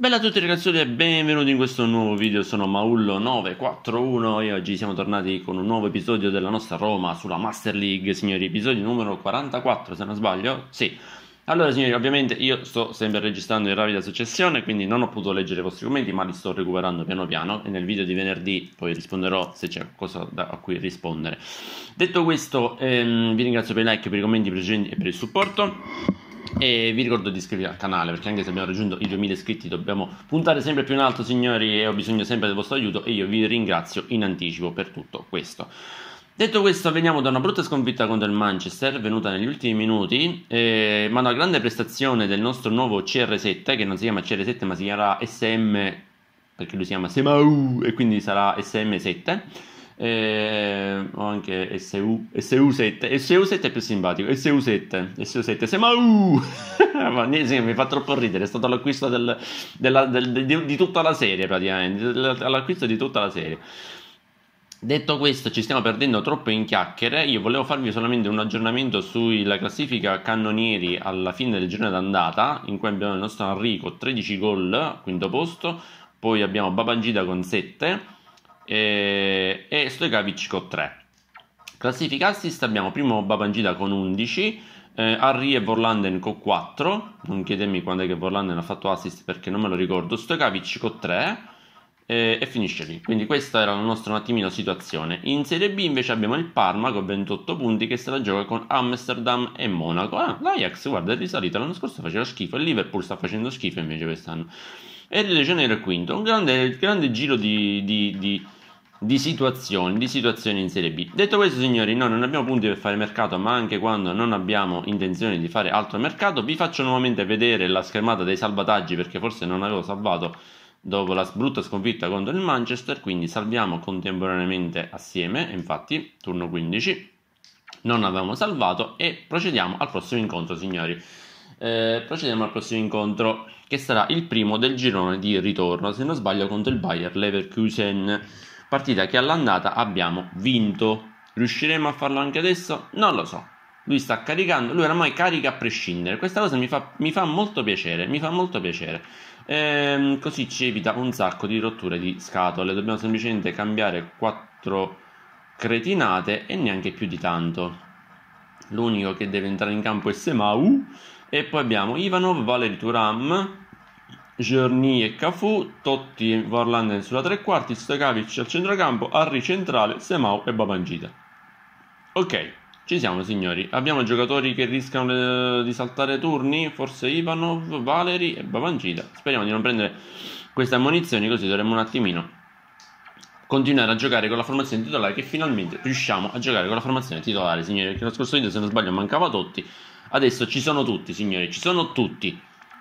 Bella a tutti ragazzi e benvenuti in questo nuovo video, sono Maullo941 e oggi siamo tornati con un nuovo episodio della nostra Roma sulla Master League, signori, episodio numero 44 se non sbaglio, sì. Allora signori, ovviamente io sto sempre registrando in rapida successione, quindi non ho potuto leggere i vostri commenti, ma li sto recuperando piano piano e nel video di venerdì poi risponderò se c'è qualcosa da, a cui rispondere. Detto questo, ehm, vi ringrazio per i like, per i commenti precedenti e per il supporto. E vi ricordo di iscrivervi al canale perché anche se abbiamo raggiunto i 2000 iscritti dobbiamo puntare sempre più in alto signori e ho bisogno sempre del vostro aiuto e io vi ringrazio in anticipo per tutto questo. Detto questo, veniamo da una brutta sconfitta contro il Manchester, venuta negli ultimi minuti, eh, ma una grande prestazione del nostro nuovo CR7, che non si chiama CR7 ma si chiamerà SM, perché lui si chiama Semau e quindi sarà SM7 eh, o anche SU, SU7 SU7 è più simpatico SU7 SU7 Semau sì, mi fa troppo ridere è stato l'acquisto del, della, del, di, di, tutta la serie praticamente l'acquisto di tutta la serie Detto questo, ci stiamo perdendo troppo in chiacchiere. Io volevo farvi solamente un aggiornamento sulla classifica cannonieri alla fine del girone d'andata, in cui abbiamo il nostro Enrico 13 gol, quinto posto, poi abbiamo Babangida con 7, e, e Stojkovic con 3. Classifica assist abbiamo primo Babangida con 11, eh, Harry e Vorlanden con 4, non chiedetemi quando è che Vorlanden ha fatto assist perché non me lo ricordo, Stojkovic con 3 eh, e finisce lì. Quindi questa era la nostra un attimino situazione. In Serie B invece abbiamo il Parma con 28 punti che se la gioca con Amsterdam e Monaco. Ah, l'Ajax guarda è risalita, l'anno scorso faceva schifo, il Liverpool sta facendo schifo invece quest'anno. E Rio de Janeiro è quinto, un grande, grande giro di, di, di di situazioni, di situazioni in Serie B. Detto questo, signori, noi non abbiamo punti per fare mercato, ma anche quando non abbiamo intenzione di fare altro mercato, vi faccio nuovamente vedere la schermata dei salvataggi perché forse non avevo salvato dopo la brutta sconfitta contro il Manchester, quindi salviamo contemporaneamente assieme, infatti, turno 15, non avevamo salvato e procediamo al prossimo incontro, signori. Eh, procediamo al prossimo incontro che sarà il primo del girone di ritorno, se non sbaglio, contro il Bayer Leverkusen Partita che all'andata abbiamo vinto. Riusciremo a farlo anche adesso? Non lo so. Lui sta caricando, lui oramai carica a prescindere. Questa cosa mi fa, mi fa molto piacere, mi fa molto piacere. Ehm, così ci evita un sacco di rotture di scatole. Dobbiamo semplicemente cambiare quattro cretinate e neanche più di tanto. L'unico che deve entrare in campo è Semau. E poi abbiamo Ivanov, Valeri Turam, Giorni e Cafu, Totti e Varlanen sulla tre quarti, Stokavic al centrocampo, Harry centrale, Semau e Babangita. Ok, ci siamo signori. Abbiamo giocatori che rischiano di saltare turni, forse Ivanov, Valeri e Babangita. Speriamo di non prendere queste ammonizioni così dovremmo un attimino continuare a giocare con la formazione titolare che finalmente riusciamo a giocare con la formazione titolare, signori, perché lo scorso video se non sbaglio mancava tutti. Adesso ci sono tutti, signori, ci sono tutti.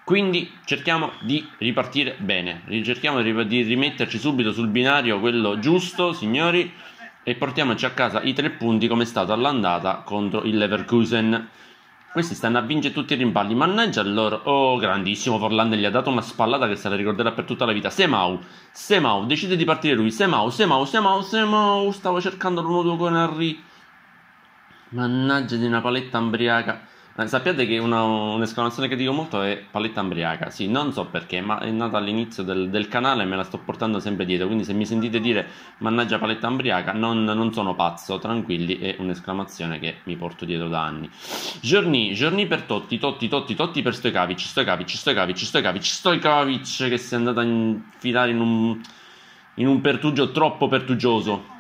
Quindi cerchiamo di ripartire bene, cerchiamo di rimetterci subito sul binario quello giusto, signori, e portiamoci a casa i tre punti come è stato all'andata contro il Leverkusen. Questi stanno a vincere tutti i rimpalli, mannaggia loro. Oh, grandissimo, Forlande gli ha dato una spallata che se la ricorderà per tutta la vita. Semau, Semau, decide di partire lui. Semau, Semau, Semau, Semau, stavo cercando l'uno con Henry. Mannaggia di una paletta ambriaca. Sappiate che una, un'esclamazione che dico molto è paletta ambriaca. Sì, non so perché, ma è nata all'inizio del, del, canale e me la sto portando sempre dietro. Quindi se mi sentite dire mannaggia paletta ambriaca, non, non sono pazzo, tranquilli, è un'esclamazione che mi porto dietro da anni. Giorni, giorni per Totti, Totti, Totti, Totti per Stojkovic, Stojkovic, Stojkovic, Stojkovic, Stojkovic che si è andata a infilare in un, in un pertugio troppo pertugioso.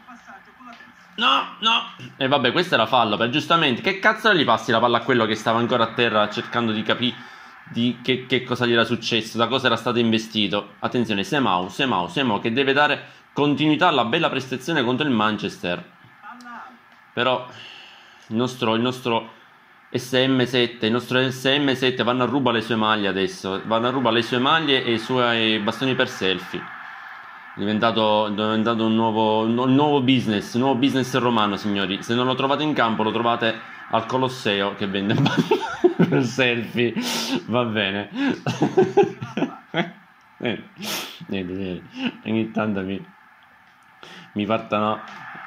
No, no. E vabbè, questo era fallo, per giustamente. Che cazzo gli passi la palla a quello che stava ancora a terra cercando di capire di che, che, cosa gli era successo, da cosa era stato investito. Attenzione, Semau, Semau, Semau che deve dare continuità alla bella prestazione contro il Manchester. Però il nostro, il nostro SM7, il nostro SM7 vanno a rubare le sue maglie adesso, vanno a rubare le sue maglie e i suoi bastoni per selfie diventato, diventato un, nuovo, un nuovo business, un nuovo business romano, signori. Se non lo trovate in campo, lo trovate al Colosseo che vende per selfie. Va bene. niente, niente, ogni tanto mi, mi partono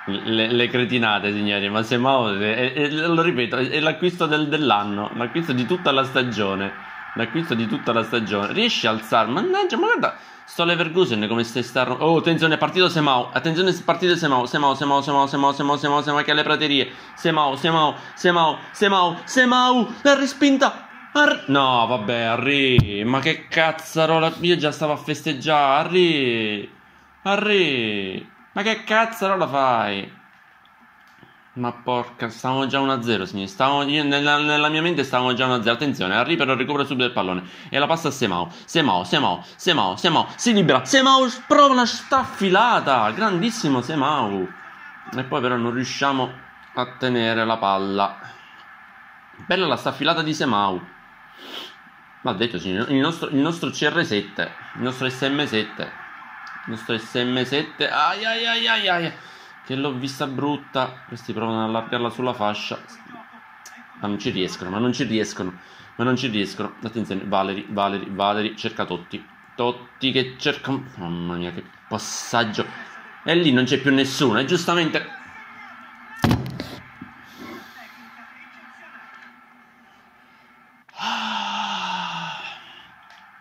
le, le, cretinate, signori. Ma se Mao, lo ripeto, è l'acquisto del, dell'anno, l'acquisto di tutta la stagione. L'acquisto di tutta la stagione. Riesci a alzare, mannaggia, ma guarda, sto Leverkusen come stai starno. Oh, attenzione, è partito Semau, attenzione, è partito Semau, Semau, Semau, Semau, Semau, Semau, Semau, Semau, che alle praterie. Semau, Semau, Semau, Semau, Semau, l'ha respinta. Ar- no, vabbè, Arri, ma che cazzarola, io già stavo a festeggiare, Arri, Arri, ma che cazzarola fai? Ma porca, stavamo già 1-0, signori. Stavamo, io, nella, nella, mia mente stavamo già 1-0. Attenzione, Harry però recupera subito il pallone. E la passa a Semao. Semao, Semao, Semao, Semao. Si libera. Semao prova una staffilata. Grandissimo Semao. E poi però non riusciamo a tenere la palla. Bella la staffilata di Semao. Ma detto, signori, il nostro, il nostro CR7. Il nostro SM7. Il nostro SM7. Ai ai ai ai ai che l'ho vista brutta. Questi provano ad allargarla sulla fascia. Ma non ci riescono, ma non ci riescono. Ma non ci riescono. Attenzione, Valeri, Valeri, Valeri, cerca Totti. Totti che cerca... Mamma mia, che passaggio. E lì non c'è più nessuno. E giustamente...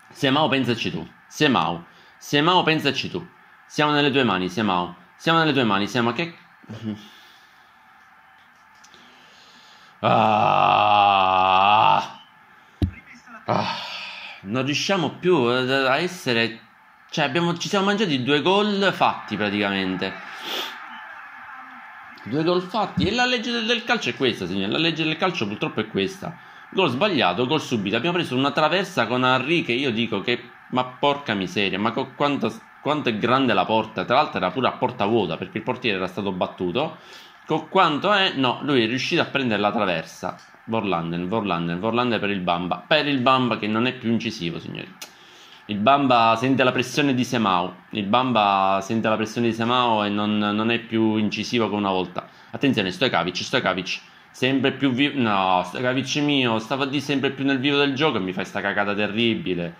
Semao, pensaci tu. Semao. Semao, pensaci tu. Siamo nelle tue mani, Semao. Siamo nelle tue mani, siamo che... Ah. Ah. Non riusciamo più a essere... Cioè, abbiamo, ci siamo mangiati due gol fatti praticamente. Due gol fatti. E la legge del calcio è questa, signore. La legge del calcio purtroppo è questa. Gol sbagliato, gol subito. Abbiamo preso una traversa con Henry che io dico che... Ma porca miseria, ma con quanto quanto è grande la porta, tra l'altro era pure a porta vuota perché il portiere era stato battuto, con quanto è, no, lui è riuscito a prendere la traversa, Vorlanden, Vorlanden, Vorlanden per il Bamba, per il Bamba che non è più incisivo, signori. Il Bamba sente la pressione di Semao, il Bamba sente la pressione di Semao e non, non è più incisivo come una volta. Attenzione, Stojkovic, Stojkovic, sempre più vivo, no, Stojkovic mio, stava di sempre più nel vivo del gioco e mi fai sta cagata terribile.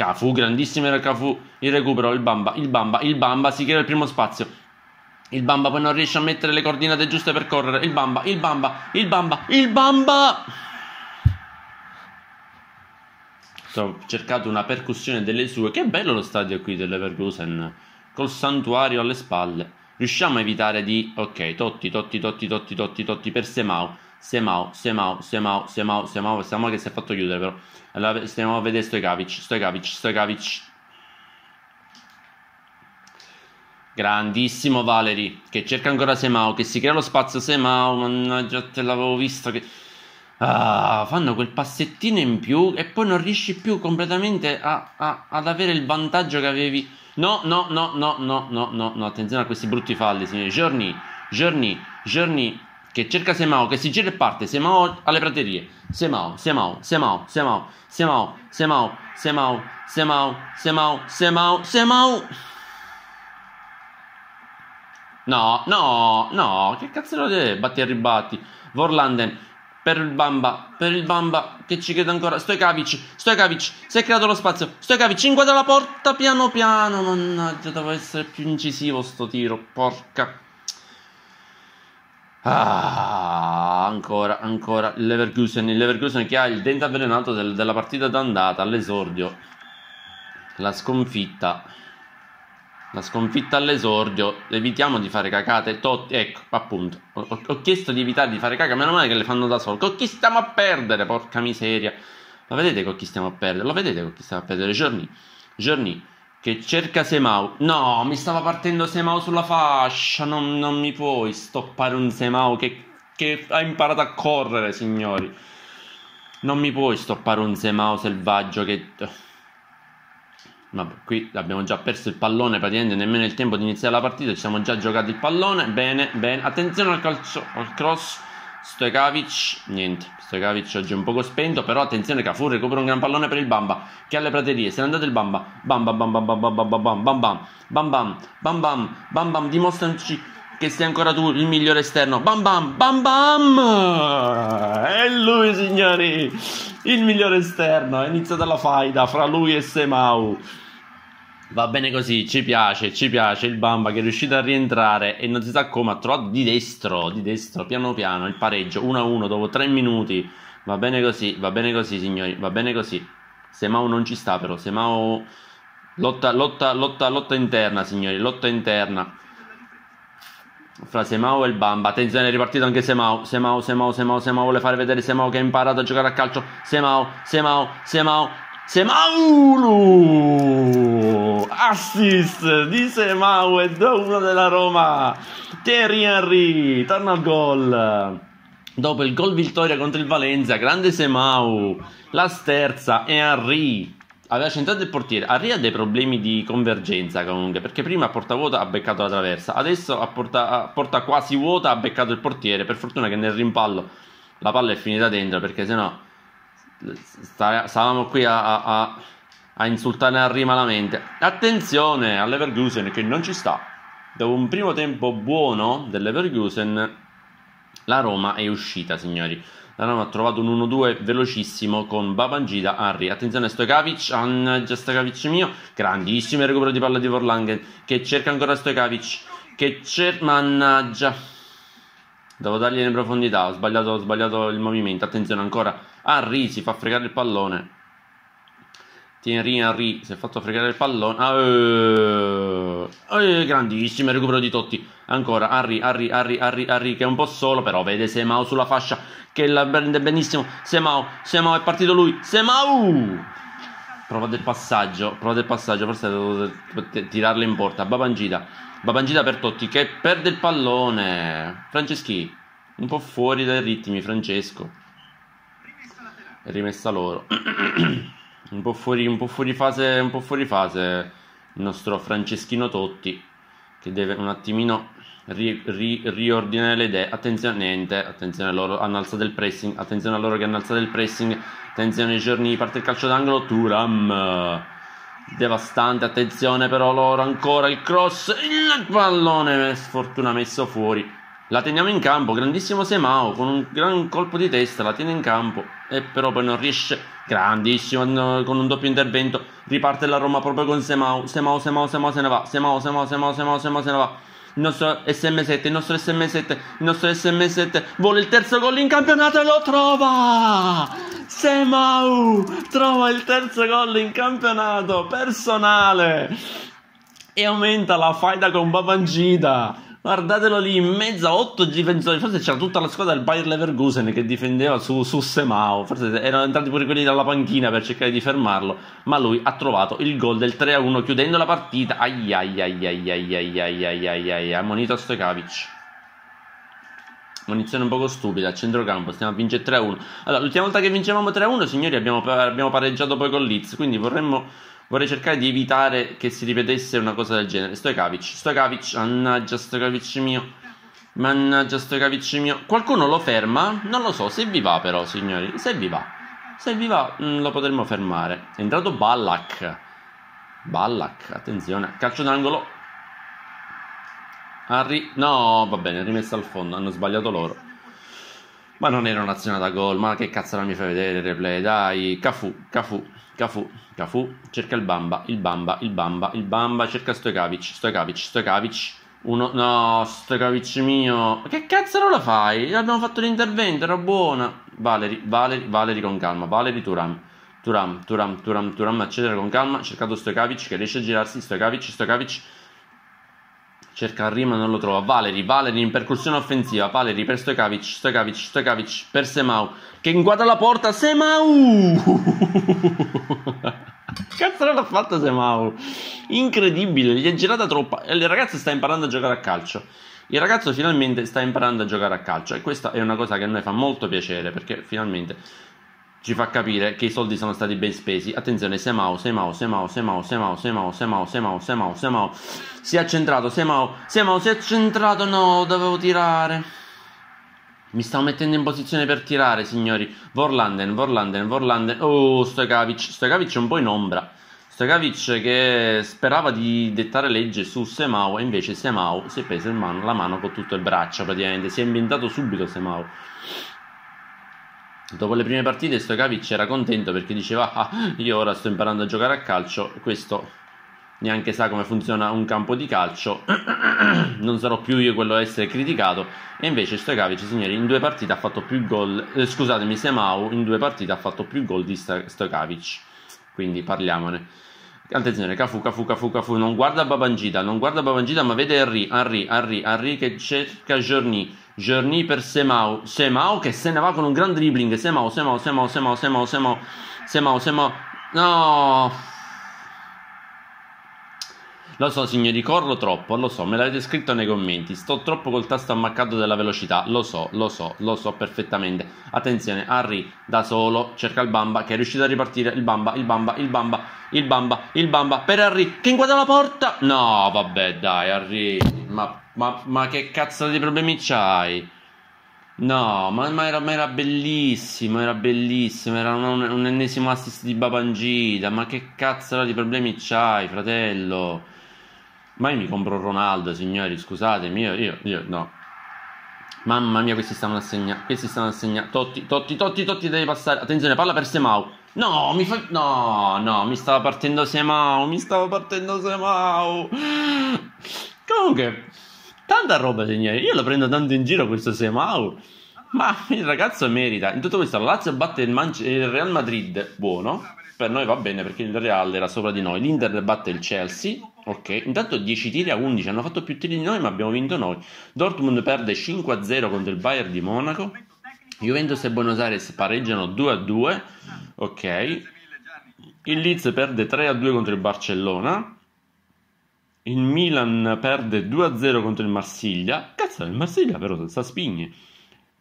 Cafu, grandissimo Cafu, il recupero, il Bamba, il Bamba, il Bamba, si crea il primo spazio. Il Bamba poi non riesce a mettere le coordinate giuste per correre. Il Bamba, il Bamba, il Bamba, il Bamba! Ho cercato una percussione delle sue. Che bello lo stadio qui dell'Everkusen, col santuario alle spalle. Riusciamo a evitare di... Ok, Totti, Totti, Totti, Totti, Totti, Totti per Semau. Semau, Semau, Semau, Semau, Semau, Semau che si è fatto chiudere però. Allora stiamo a vedere Stojkovic, Stojkovic, Stojkovic. Grandissimo Valeri che cerca ancora Semau, che si crea lo spazio Semau, mannaggia te l'avevo visto che... Ah, fanno quel passettino in più e poi non riesci più completamente a, a, ad avere il vantaggio che avevi. No, no, no, no, no, no, no, no, attenzione a questi brutti falli, signori. Giorni, giorni, giorni, che cerca Semao, che si gira e parte, Semao alle praterie, Semao, Semao, Semao, Semao, Semao, Semao, Semao, Semao, Semao, Semao, Semao. No, no, no, che cazzo lo deve? Batti e ribatti. Vorlanden per il Bamba, per il Bamba che ci crede ancora. Stojkovic, Stojkovic, si è creato lo spazio. Stojkovic inquadra la porta piano piano. Mannaggia, doveva essere più incisivo sto tiro, porca. Ah, ancora, ancora il Leverkusen, il Leverkusen che ha il dente avvelenato del, della partita d'andata all'esordio. La sconfitta. La sconfitta all'esordio. Evitiamo di fare cacate. Totti, ecco, appunto. Ho, ho, chiesto di evitare di fare cacate. Meno male che le fanno da solo. Con chi stiamo a perdere? Porca miseria. Lo vedete con chi stiamo a perdere? Lo vedete con chi stiamo a perdere? Giorni. Giorni che cerca Semau. No, mi stava partendo Semau sulla fascia. Non, non mi puoi stoppare un Semau che, che, ha imparato a correre, signori. Non mi puoi stoppare un Semau selvaggio che... Vabbè, qui abbiamo già perso il pallone, praticamente nemmeno il tempo di iniziare la partita. Ci siamo già giocati il pallone. Bene, bene. Attenzione al, calcio, al cross. Stojkovic, niente. Stojkovic oggi è un poco spento, però attenzione Cafu recupera un gran pallone per il Bamba, che ha le praterie, se ne è andato il Bamba, Bamba, Bamba, Bamba, Bamba, Bam, Bam, Bam, Bam, Bam, Bam, Bam, Bam, Bam, dimostraci che sei ancora tu il migliore esterno, Bam, Bam, Bam, Bam, è lui signori, il migliore esterno, è iniziata la faida fra lui e Semau. Va bene così, ci piace, ci piace il Bamba che è riuscito a rientrare e non si sa come ha trovato di destro, di destro, piano piano, il pareggio 1-1 dopo 3 minuti. Va bene così, va bene così signori, va bene così. Semao non ci sta però, Semao lotta, lotta, lotta, lotta interna signori, lotta interna fra Semao e il Bamba. Attenzione, è ripartito anche Semao. Semao, Semao, Semao, Semao vuole fare vedere Semao che ha imparato a giocare a calcio. Semao, Semao, Semao, Semao! Assist di Semao e 2-1 della Roma. Thierry Henry torna al gol. Dopo il gol vittoria contro il Valencia, grande Semau, la sterza e Henry aveva centrato il portiere. Henry ha dei problemi di convergenza comunque, perché prima a porta vuota ha beccato la traversa, adesso a porta, a porta quasi vuota ha beccato il portiere. Per fortuna che nel rimpallo la palla è finita dentro, perché sennò stavamo qui a, a insultare Henry malamente. Attenzione all'Evergusen che non ci sta. Dopo un primo tempo buono dell'Evergusen, la Roma è uscita, signori. La Roma ha trovato un 1-2 velocissimo con Babangida, Harry. Attenzione a Stojkovic, Annaggia Stojkovic mio. Grandissimo recupero di palla di Vorlangen che cerca ancora Stojkovic. Che cerca... Mannaggia. Devo dargli in profondità, ho sbagliato, ho sbagliato il movimento. Attenzione ancora. Harry si fa fregare il pallone. Thierry Henry si è fatto fregare il pallone. Ah, eh, eh, grandissimo recupero di Totti. Ancora Harry, Harry, Harry, Harry, Harry che è un po' solo, però vede Semao sulla fascia che la prende benissimo. Semao, Semao è partito lui. Semao! Prova del passaggio, prova del passaggio, forse devo tirarla in porta. Babangida, Babangida per Totti che perde il pallone. Franceschi, un po' fuori dai ritmi, Francesco. Rimessa loro. un po' fuori, un po' fuori fase, un po' fuori fase il nostro Franceschino Totti che deve un attimino ri, ri, riordinare le idee. Attenzione, niente, attenzione loro, hanno alzato il pressing, attenzione a loro che hanno alzato il pressing, attenzione ai giorni, parte il calcio d'angolo, Turam. Devastante, attenzione però loro, ancora il cross, il pallone sfortuna messo fuori. La teniamo in campo, grandissimo Semao, con un gran colpo di testa, la tiene in campo e però poi non riesce, grandissimo, con un doppio intervento, riparte la Roma proprio con Semao, Semao, Semao, Semao se ne va, Semao, Semao, Semao, Semao, Semao se ne va. Il nostro SM7, il nostro SM7, il nostro SM7 vuole il terzo gol in campionato e lo trova! Semau trova il terzo gol in campionato personale e aumenta la faida con Babangida. Guardatelo lì in mezzo a otto difensori. Forse c'era tutta la squadra del Bayer Leverkusen che difendeva su, su Semao. Forse erano entrati pure quelli dalla panchina per cercare di fermarlo. Ma lui ha trovato il gol del 3-1 chiudendo la partita. Ai ai ai ai ai ai ai ai ai ai Ammonito Stojkovic. Munizione un poco stupida a centrocampo. Stiamo a vincere 3-1. Allora, l'ultima volta che vincevamo 3-1, signori, abbiamo, abbiamo pareggiato poi con Leeds. Quindi vorremmo vorrei cercare di evitare che si ripetesse una cosa del genere. Stojkovic, Stojkovic, mannaggia Stojkovic mio. Mannaggia Stojkovic mio. Qualcuno lo ferma? Non lo so, se vi va però, signori, se vi va. Se vi va, mm, lo potremmo fermare. È entrato Ballack. Ballack, attenzione. Calcio d'angolo. Harry, no, va bene, rimessa al fondo, hanno sbagliato loro. Ma non era un'azione da gol, ma che cazzo la mi fai vedere il replay? Dai, Cafu, Cafu, Cafu, Cafu, cerca il Bamba, il Bamba, il Bamba, il Bamba, cerca Stojkovic, Stojkovic, Stojkovic. Uno, no, Stojkovic mio. Che cazzo non la fai? Abbiamo fatto l'intervento, era buona. Valeri, Valeri, Valeri con calma, Valeri Turam. Turam, Turam, Turam, Turam, accedere con calma, cercato Stojkovic che riesce a girarsi, Stojkovic, Stojkovic Cerca il rima, non lo trova. Valeri, Valeri in percussione offensiva. Valeri per Stojkovic, Stojkovic, Stojkovic per Semau. Che inquadra la porta. Semau! Cazzo l'ha fatta Semau? Incredibile, gli è girata troppa. Il ragazzo sta imparando a giocare a calcio. Il ragazzo finalmente sta imparando a giocare a calcio e questa è una cosa che a noi fa molto piacere perché finalmente ci fa capire che i soldi sono stati ben spesi. Attenzione, Semao, Semao, Semao, Semao, Semao, Semao, Semao, Semao, Semao, Semao. Si è centrato, Semao, Semao, si è centrato, no, dovevo tirare. Mi stavo mettendo in posizione per tirare, signori. Vorlanden, Vorlanden, Vorlanden. Oh, Stojkovic, Stojkovic è un po' in ombra. Stojkovic che sperava di dettare legge su Semao e invece Semao si è preso mano, la mano con tutto il braccio praticamente. Si è inventato subito Semao. Dopo le prime partite Stojkovic era contento perché diceva ah, io ora sto imparando a giocare a calcio, questo neanche sa come funziona un campo di calcio, non sarò più io quello a essere criticato e invece Stojkovic signori in due partite ha fatto più gol, eh, scusatemi Semau in due partite ha fatto più gol di Stojkovic quindi parliamone. Attenzione, Cafu, Cafu, Cafu, Cafu, non guarda Babangida, non guarda Babangida, ma vede Henry, Henry, Henry, Henry che cerca Journey, Journey per Semau, Semau che se ne va con un gran dribbling, Semau, Semau, Semau, Semau, Semau, Semau, Semau, Semau, no... Lo so, signori, corro troppo, lo so, me l'avete scritto nei commenti. Sto troppo col tasto ammaccato della velocità, lo so, lo so, lo so perfettamente. Attenzione, Harry da solo cerca il Bamba che è riuscito a ripartire. Il Bamba, il Bamba, il Bamba, il Bamba, il Bamba per Harry che inquadra la porta. No, vabbè, dai, Harry, ma, ma, ma che cazzo di problemi c'hai? No, ma, ma, era, ma, era, bellissimo, era bellissimo, era un, un, ennesimo assist di Babangida, ma che cazzo di problemi c'hai, fratello? Ma io mi compro Ronaldo, signori, scusatemi, io, io, io no. Mamma mia, questi stanno a segnare, questi stanno a segnare. Totti, Totti, Totti, Totti deve passare. Attenzione, palla per Semau. No, mi fa... No, no, mi stava partendo Semau, mi stava partendo Semau. Comunque, tanta roba, signori. Io lo prendo tanto in giro questo Semau. Ma il ragazzo merita. In tutto questo, la Lazio batte il, Man- il Real Madrid, buono. Per noi va bene perché il Real era sopra di noi. L'Inter batte il Chelsea Ok, intanto 10 tiri a 11, hanno fatto più tiri di noi ma abbiamo vinto noi. Dortmund perde 5-0 contro il Bayern di Monaco. Juventus e Buenos Aires pareggiano 2-2. Ok. Il Leeds perde 3-2 contro il Barcellona. Il Milan perde 2-0 contro il Marsiglia. Cazzo, il Marsiglia però sta spigne.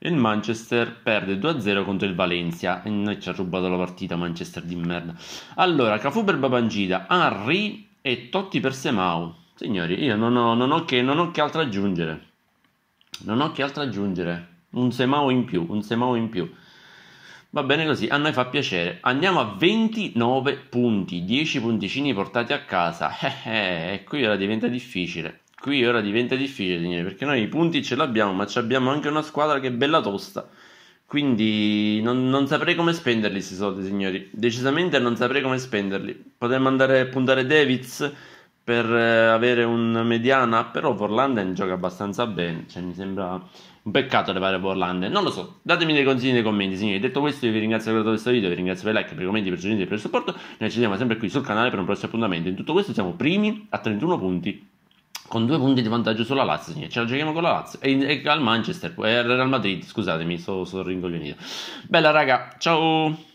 Il Manchester perde 2-0 contro il Valencia. E noi ci ha rubato la partita Manchester di merda. Allora, Cafu per Babangida, Henry e Totti per Semau. Signori, io non ho, non ho, che, non ho che altro aggiungere. Non ho che altro aggiungere. Un Semau in più, un Semau in più. Va bene così, a noi fa piacere. Andiamo a 29 punti, 10 punticini portati a casa. Eh, eh, e qui ora diventa difficile. Qui ora diventa difficile, perché noi i punti ce l'abbiamo, ma abbiamo anche una squadra che è bella tosta. Quindi non, non, saprei come spenderli questi soldi, signori. Decisamente non saprei come spenderli. Potremmo andare a puntare Davids per eh, avere un mediana, però Porlanden gioca abbastanza bene. Cioè, mi sembra un peccato levare Porlanden. Non lo so. Datemi dei consigli nei commenti, signori. Detto questo, io vi ringrazio per questo video, vi ringrazio per i like, per i commenti, per per il supporto. Noi ci vediamo sempre qui sul canale per un prossimo appuntamento. In tutto questo siamo primi a 31 punti con due punti di vantaggio sulla Lazio, signori. ce la giochiamo con la Lazio e, e al Manchester, e al Real Madrid, scusatemi, sto, sto ringoglionito. Bella raga, ciao!